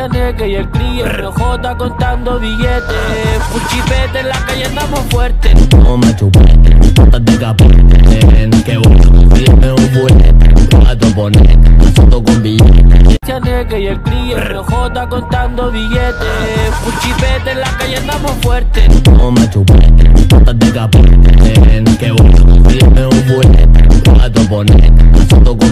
Chaneque y el crío RJ contando billetes. Puchipete en la calle andamos fuerte No me chupete, patas de capote. Que busco, pídeme un fuerte Pato ponete, asunto con billetes. Chaneque y el crío RJ contando billetes. Puchipete en la calle andamos fuerte No me chupete, patas de capote. Que busco, pídeme un fuerte Pato ponete, asunto con billetes